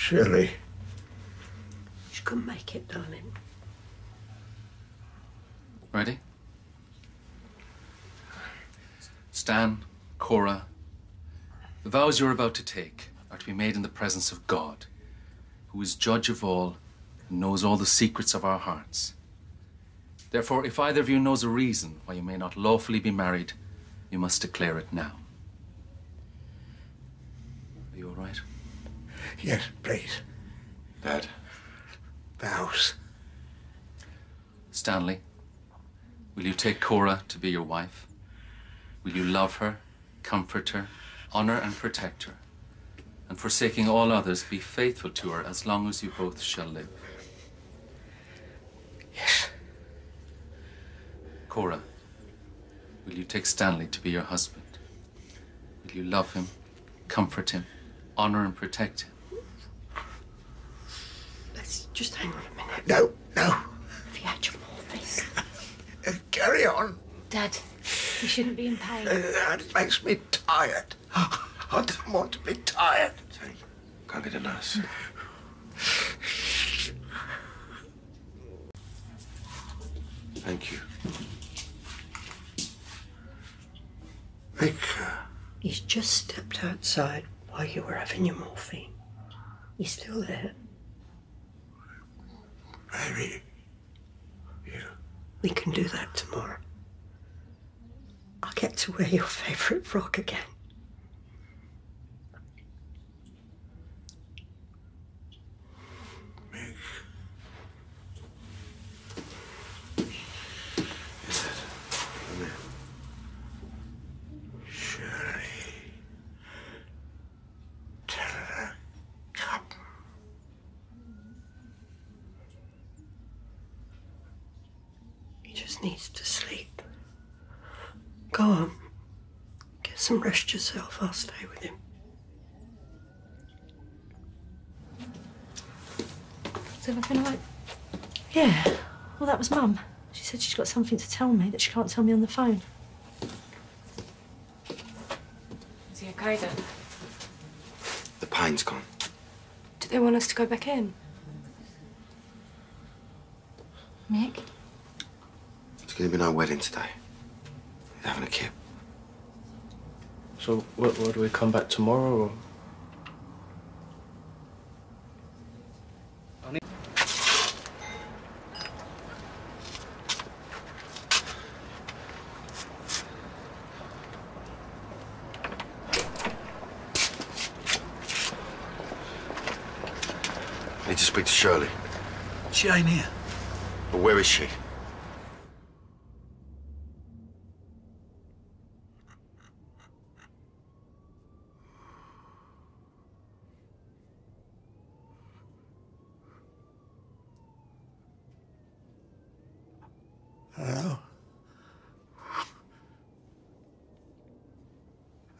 Shirley. She couldn't make it, darling. Ready? Stan, Cora, the vows you're about to take are to be made in the presence of God, who is judge of all and knows all the secrets of our hearts. Therefore, if either of you knows a reason why you may not lawfully be married, you must declare it now. Are you all right? Yes, please. Dad. Vows. Stanley, will you take Cora to be your wife? Will you love her, comfort her, honor and protect her, and forsaking all others, be faithful to her as long as you both shall live? Yes. Cora, will you take Stanley to be your husband? Will you love him, comfort him, honor and protect him? Let's just hang on a minute. No, no. Have you had your morphine? Uh, carry on. Dad, you shouldn't be in pain. Uh, that makes me tired. I don't want to be tired. Go and get a nurse. Thank you. Vic, uh, He's just stepped outside while you were having your morphine. He's still there. Maybe We can do that tomorrow. I'll get to wear your favourite frock again. He just needs to sleep. Go on. Get some rest yourself. I'll stay with him. Is everything all right? Yeah. Well, that was Mum. She said she's got something to tell me that she can't tell me on the phone. Is he okay then? The pain's gone. Do they want us to go back in? Mick? There's going to be no wedding today. He's having a kid. So, what, what do we come back tomorrow? Or? I need to speak to Shirley. She ain't here. But where is she?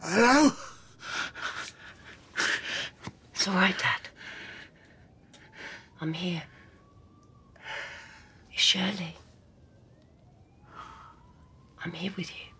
Hello? It's all right, Dad. I'm here. It's Shirley. I'm here with you.